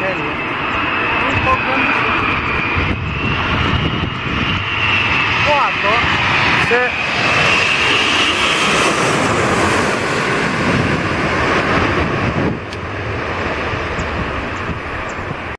serio. Un poco cuando se